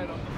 We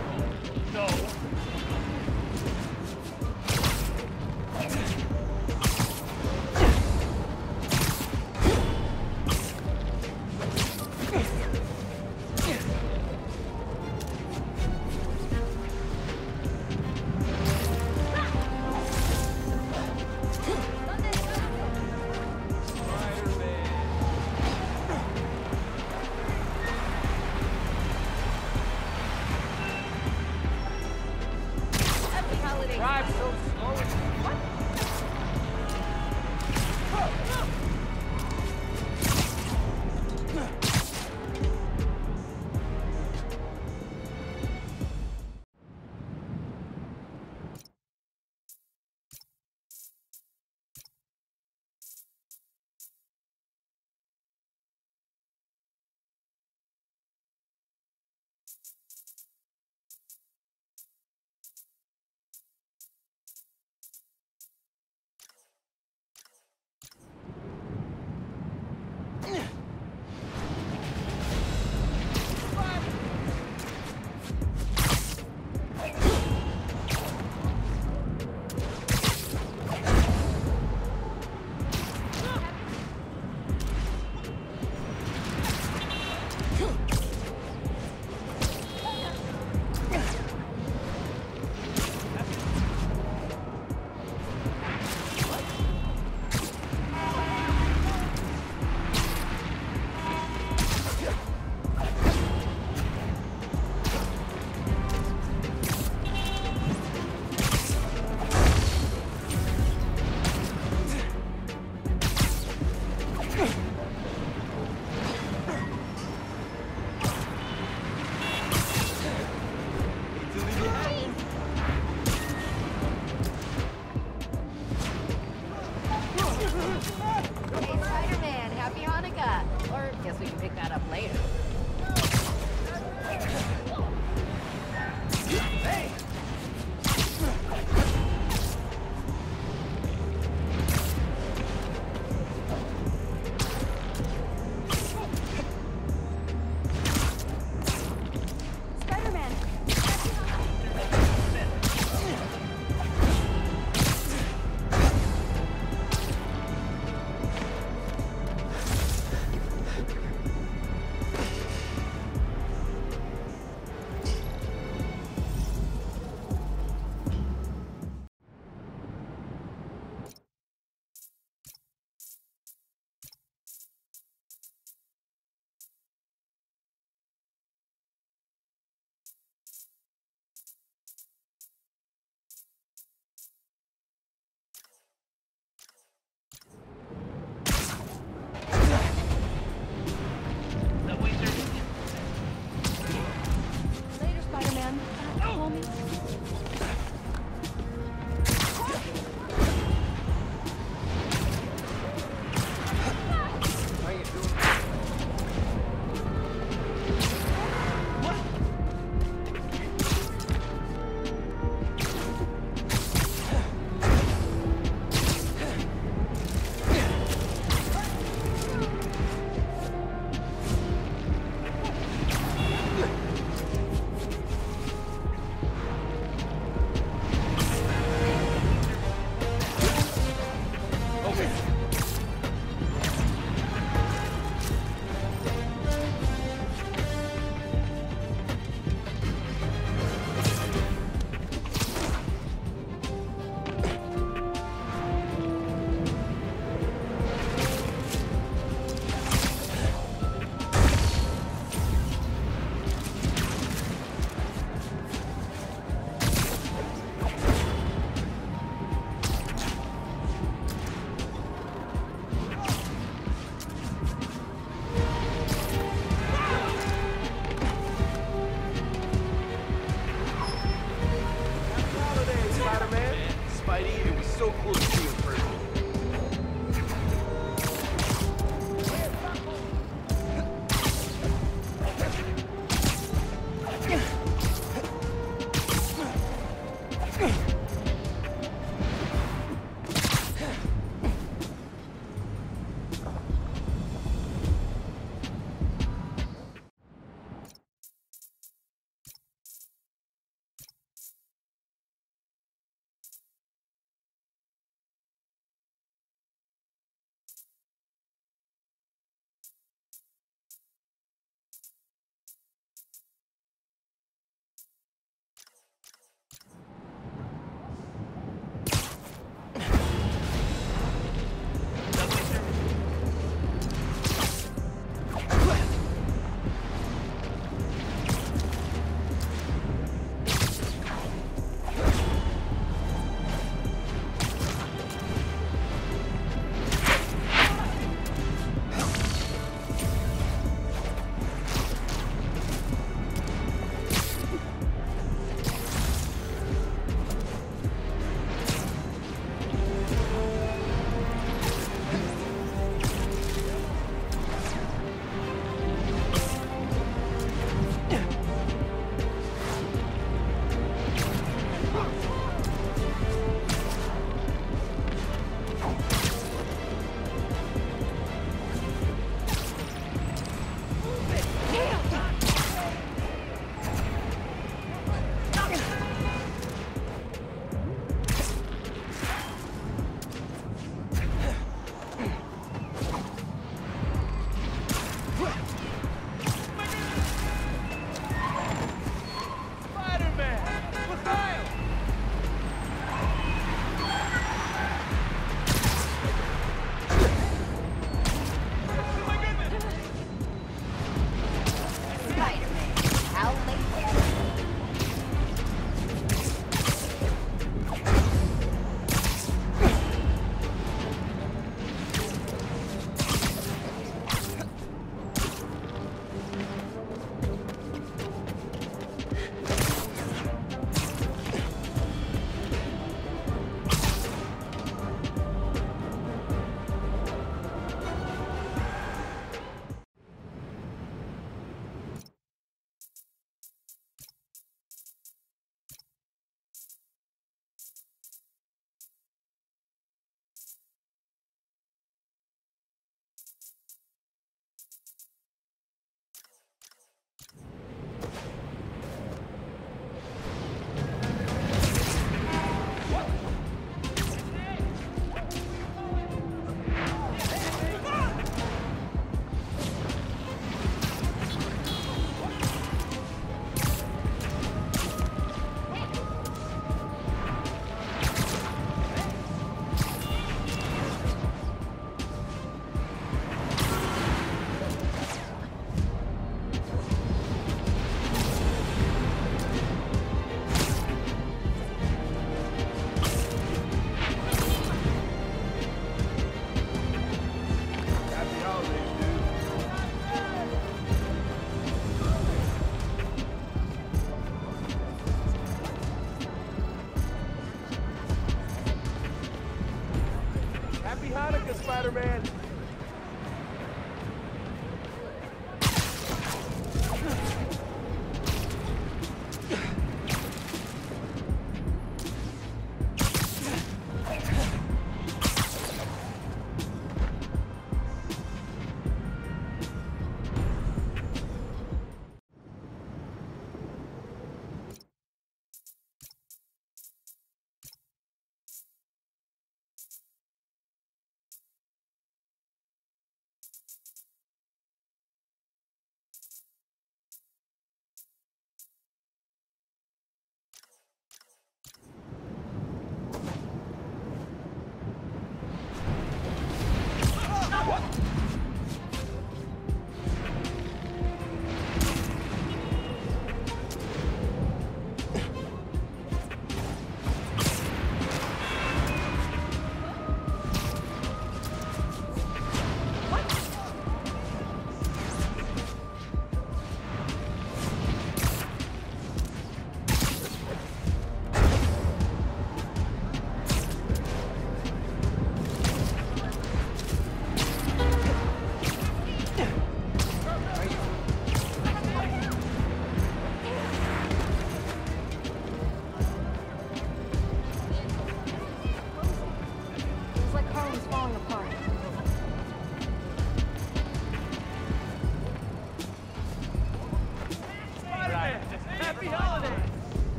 Spider-Man!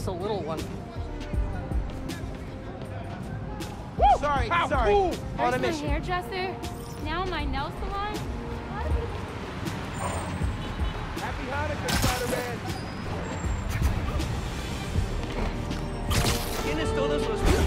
Just a little one. Sorry, Ow, sorry. ooh. On a First my mission. hairdresser, now my nail salon. Happy Hanukkah, Spider-Man! ¿Tienes todos los...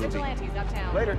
vigilantes uptown. Later.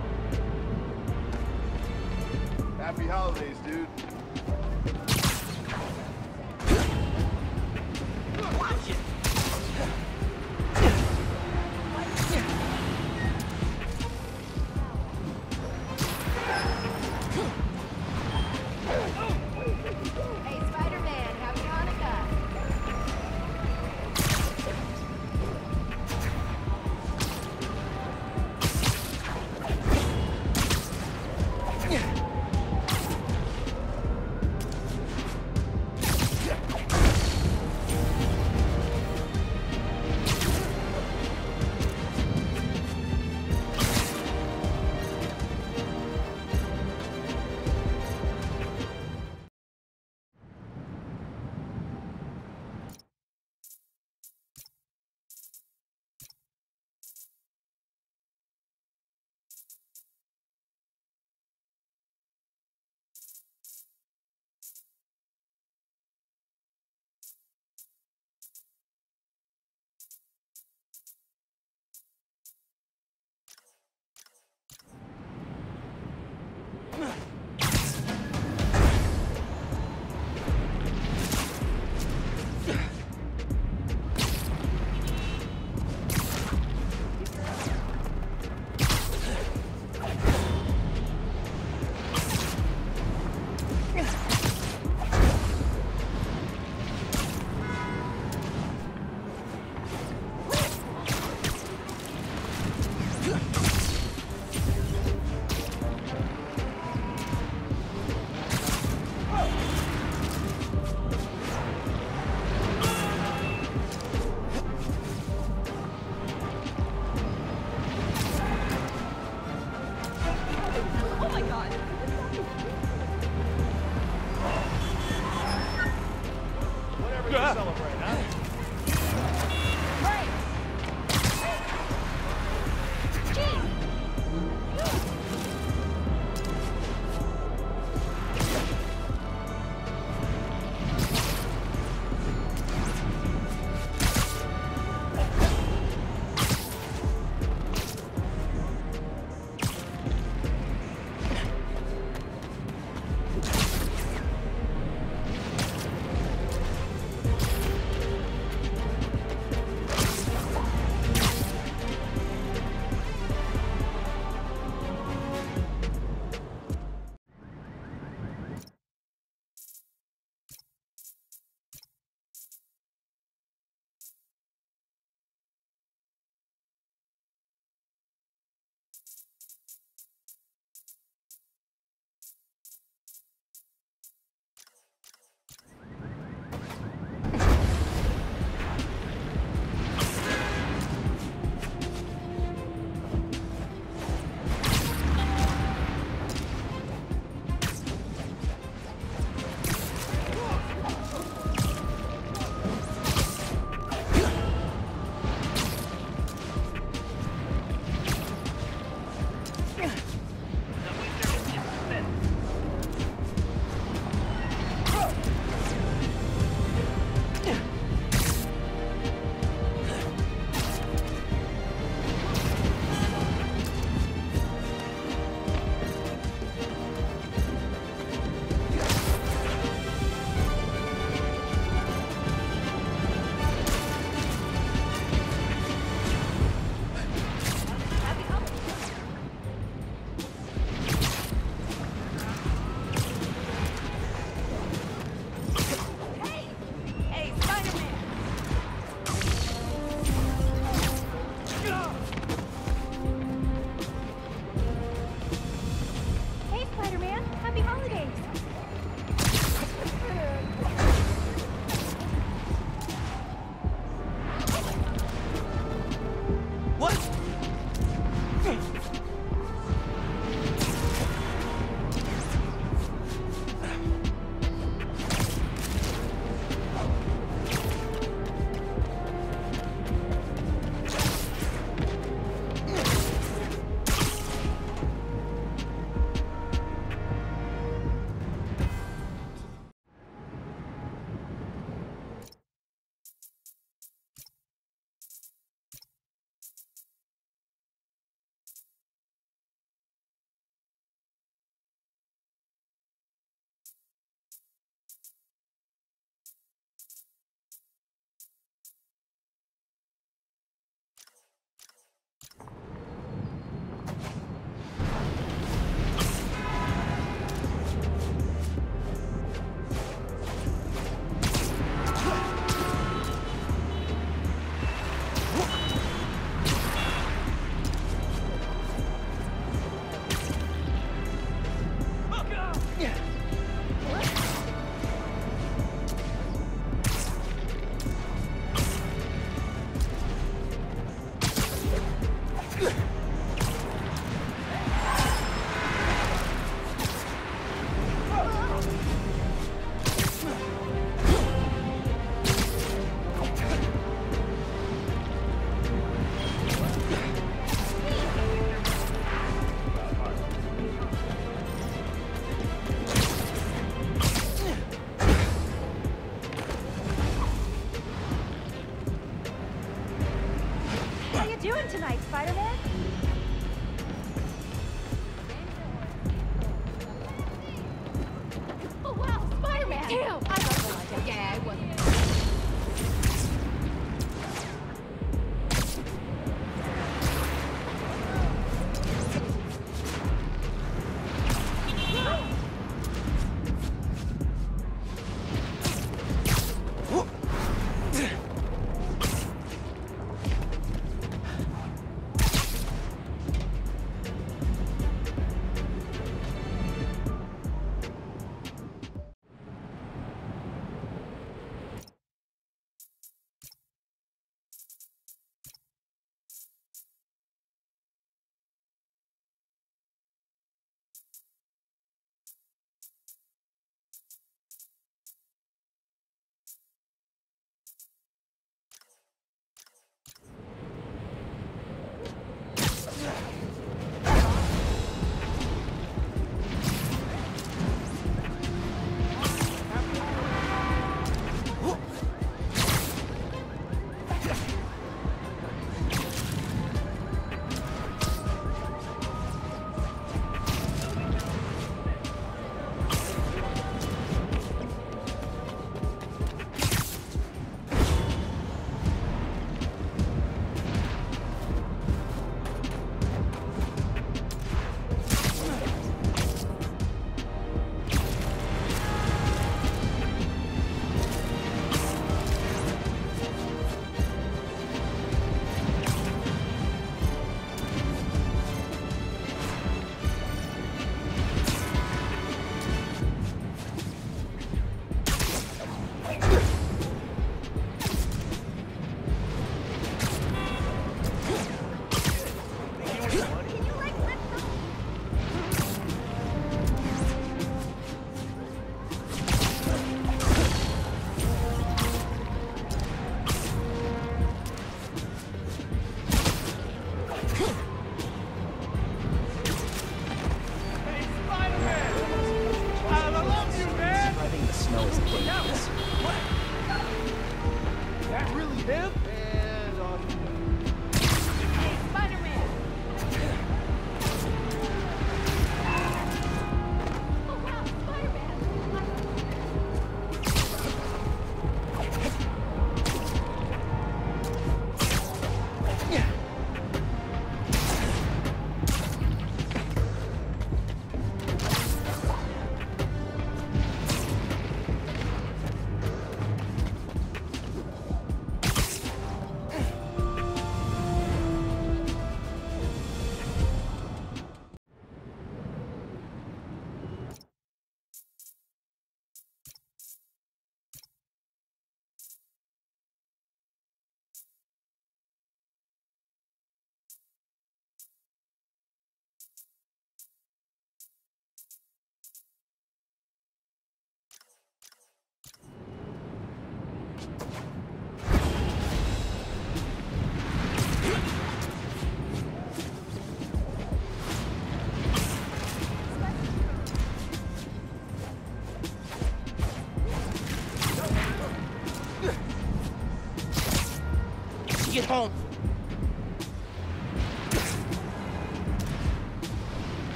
Home.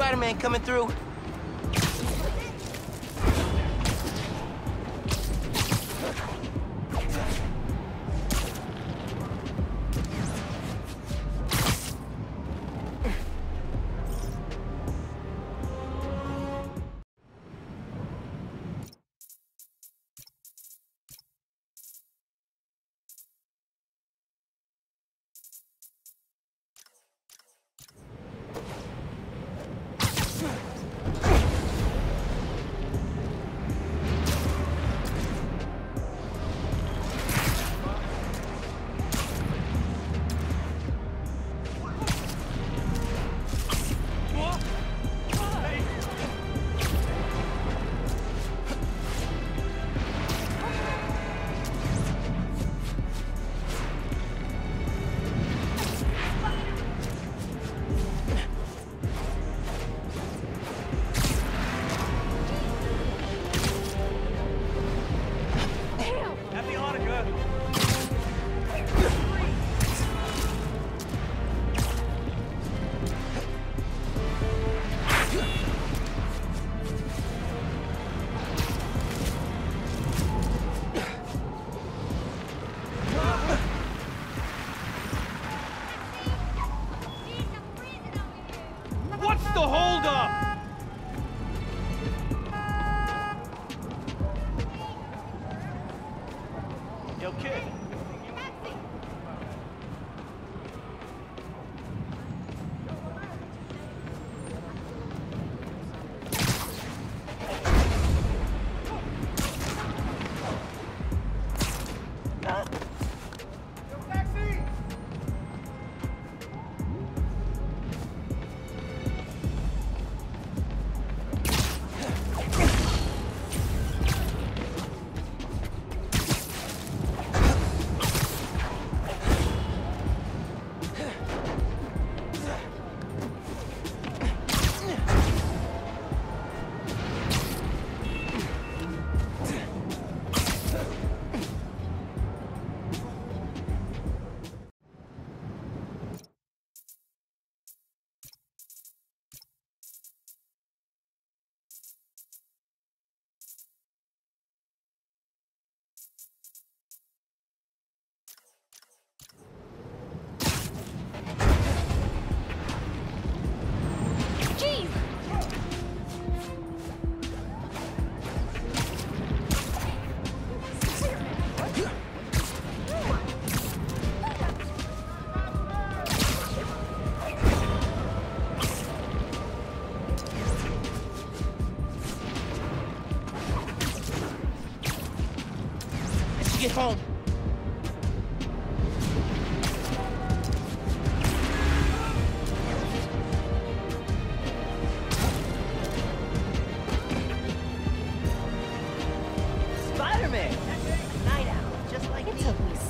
Spider-Man coming through.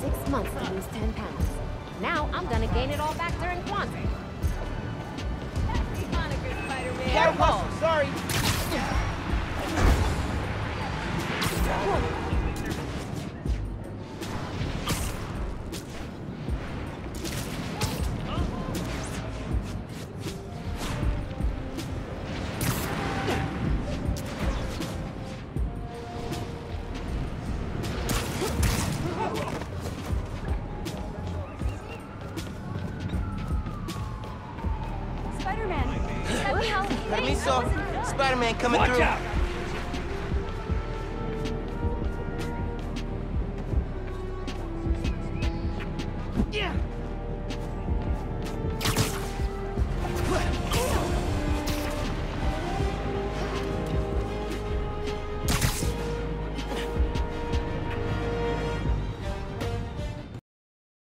Six months to lose 10 pounds. Now I'm gonna gain it all back during Kwanzaa. Careful. Sorry.